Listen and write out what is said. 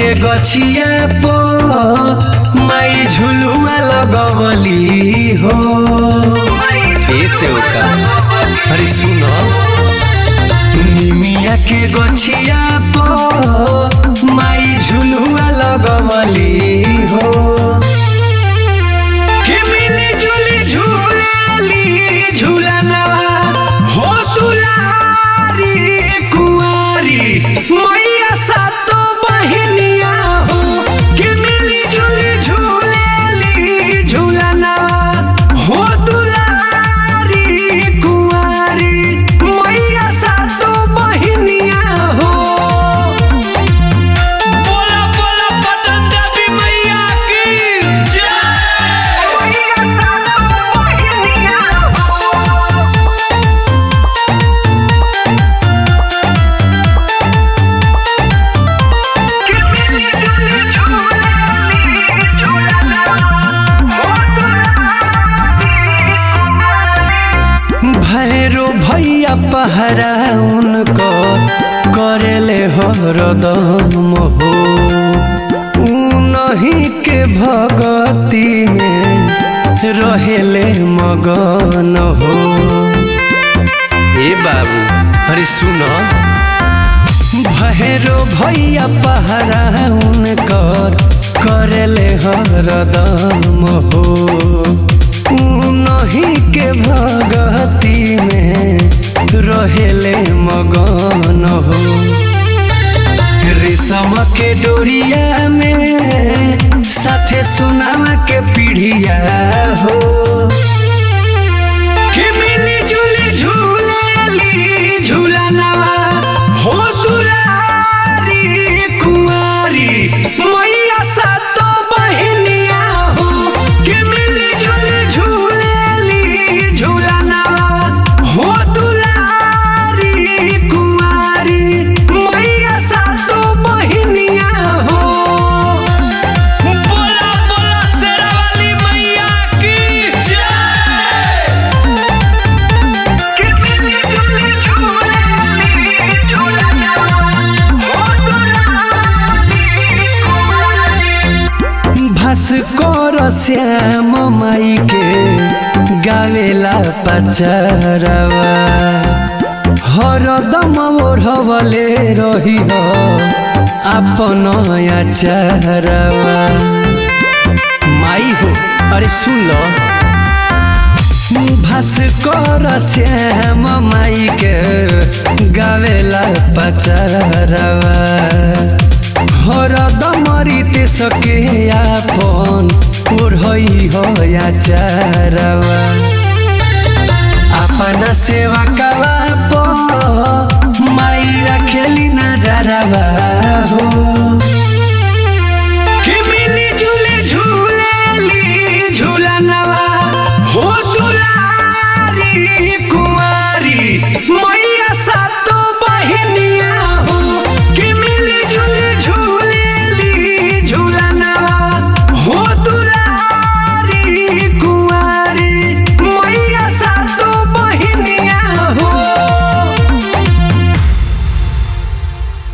गछिया पो माई झुलुआ लगवली हो। ऐसे होका अरे सुनो। निमिया के गछिया पो माई झुलुआ लगवली हो। कि मिली जुली झूलाली झूलनवा भैरो भैया पहरा उनको करेले हरदम हो। उनही के भगती में रहेले मगन हो। ए बाबू अरे सुनो। भैरो भैया पहरा उनकर करेले हरदम हो। उनही के भगती में रहेले मगन हो। रेशम के डोरिया में साथे सुनावा के पीढ़िया श्याम माई के गावेला पचरवा। हरदम ओढ़वले रही हो अपन आचरवा। माई हो, अरे सुन लो। भास्कर श्याम माई के गावेला पचरवा। हरदम ते सके आपन ओढ़ई हो अपना सेवा कवा माई रखेली नजरवा हो